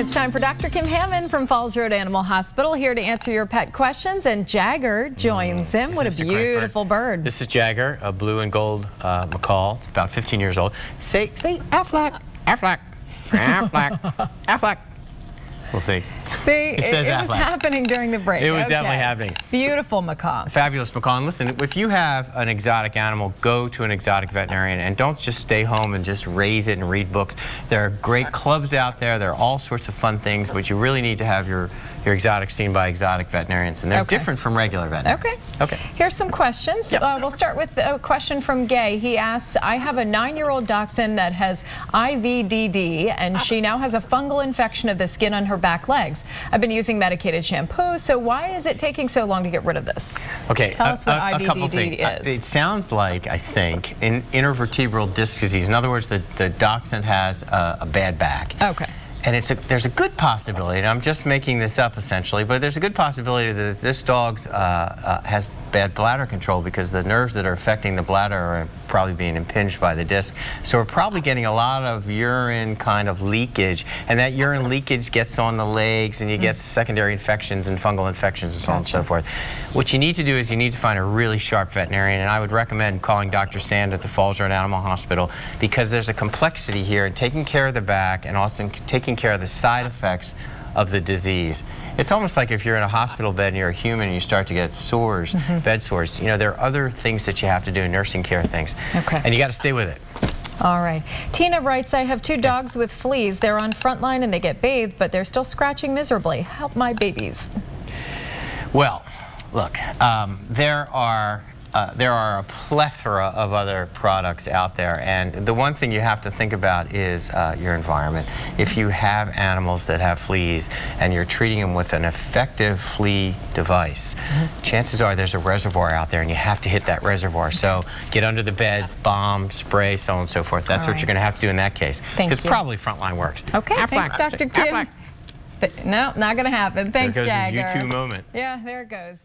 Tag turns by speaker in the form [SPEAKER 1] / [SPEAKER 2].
[SPEAKER 1] it's time for Dr. Kim Hammond from Falls Road Animal Hospital here to answer your pet questions. And Jagger joins mm, him. What a beautiful bird? bird?
[SPEAKER 2] This is Jagger, a blue and gold uh, macaw, about 15 years old. Say, say, Aflac, Aflac, Aflac, Aflac. We'll see.
[SPEAKER 1] See, it, it, it was happening during the break.
[SPEAKER 2] It was
[SPEAKER 1] okay.
[SPEAKER 2] definitely happening.
[SPEAKER 1] Beautiful macaw.
[SPEAKER 2] Fabulous macaw. And listen, if you have an exotic animal, go to an exotic veterinarian and don't just stay home and just raise it and read books. There are great clubs out there. There are all sorts of fun things, but you really need to have your, your exotic seen by exotic veterinarians. And they're okay. different from regular veterinarians.
[SPEAKER 1] Okay.
[SPEAKER 2] Okay.
[SPEAKER 1] Here's some questions. Yep. Uh, we'll start with a question from Gay. He asks, I have a nine-year-old dachshund that has IVDD, and she now has a fungal infection of the skin on her back legs. I've been using medicated shampoo, so why is it taking so long to get rid of this?
[SPEAKER 2] Okay,
[SPEAKER 1] tell us what a, IVDD
[SPEAKER 2] is. it sounds like, I think, in intervertebral disc disease. In other words, the, the dachshund has a, a bad back.
[SPEAKER 1] Okay.
[SPEAKER 2] And it's a, there's a good possibility, and I'm just making this up essentially, but there's a good possibility that this dog uh, uh, has bad bladder control because the nerves that are affecting the bladder are probably being impinged by the disc. So we're probably getting a lot of urine kind of leakage, and that urine leakage gets on the legs, and you get mm. secondary infections and fungal infections and so gotcha. on and so forth. What you need to do is you need to find a really sharp veterinarian, and I would recommend calling Dr. Sand at the Falls Road Animal Hospital because there's a complexity here in taking care of the back and also taking care of the side effects of the disease. It's almost like if you're in a hospital bed and you're a human and you start to get sores, mm -hmm. bed sores. You know, there are other things that you have to do, in nursing care things.
[SPEAKER 1] Okay.
[SPEAKER 2] And you got to stay with it.
[SPEAKER 1] All right. Tina writes, I have two dogs with fleas. They're on frontline and they get bathed, but they're still scratching miserably. Help my babies.
[SPEAKER 2] Well, look, um, there are uh, there are a plethora of other products out there and the one thing you have to think about is uh, your environment. If you have animals that have fleas and you're treating them with an effective flea device, mm -hmm. chances are there's a reservoir out there and you have to hit that reservoir. So get under the beds, bomb, spray, so on and so forth. That's All what right. you're going to have to do in that case. Because probably frontline works.
[SPEAKER 1] Okay, Half thanks Dr. Kim. No, not going to happen. Thanks,
[SPEAKER 2] there goes
[SPEAKER 1] Jagger.
[SPEAKER 2] U2 moment.
[SPEAKER 1] Yeah, there it goes.